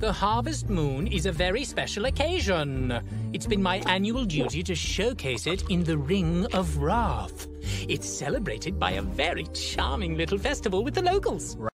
The harvest moon is a very special occasion. It's been my annual duty to showcase it in the Ring of Wrath. It's celebrated by a very charming little festival with the locals.